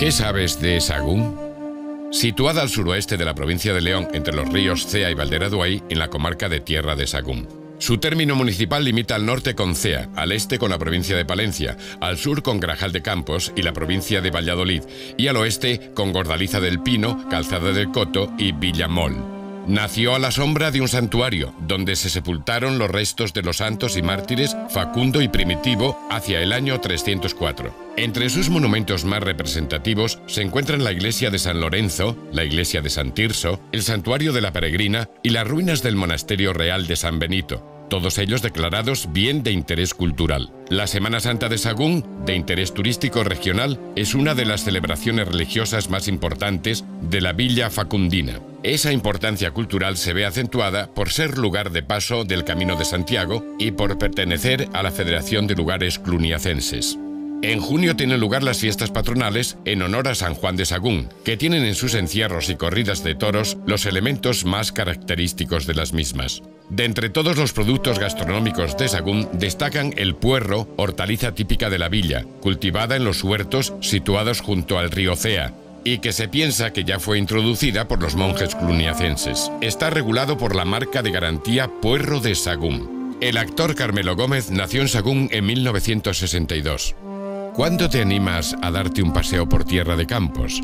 ¿Qué sabes de Sagún? Situada al suroeste de la provincia de León, entre los ríos Cea y Valderaduay, en la comarca de Tierra de Sagún. Su término municipal limita al norte con Cea, al este con la provincia de Palencia, al sur con Grajal de Campos y la provincia de Valladolid, y al oeste con Gordaliza del Pino, Calzada del Coto y Villamol. Nació a la sombra de un santuario, donde se sepultaron los restos de los santos y mártires Facundo y Primitivo hacia el año 304. Entre sus monumentos más representativos se encuentran la iglesia de San Lorenzo, la iglesia de San Tirso, el santuario de la Peregrina y las ruinas del monasterio real de San Benito todos ellos declarados bien de interés cultural. La Semana Santa de Sagún, de interés turístico regional, es una de las celebraciones religiosas más importantes de la Villa Facundina. Esa importancia cultural se ve acentuada por ser lugar de paso del Camino de Santiago y por pertenecer a la Federación de Lugares Cluniacenses. En junio tienen lugar las fiestas patronales en honor a San Juan de Sagún, que tienen en sus encierros y corridas de toros los elementos más característicos de las mismas. De entre todos los productos gastronómicos de Sagún destacan el puerro, hortaliza típica de la villa, cultivada en los huertos situados junto al río Cea, y que se piensa que ya fue introducida por los monjes cluniacenses. Está regulado por la marca de garantía Puerro de Sagún. El actor Carmelo Gómez nació en Sagún en 1962. ¿Cuándo te animas a darte un paseo por tierra de campos?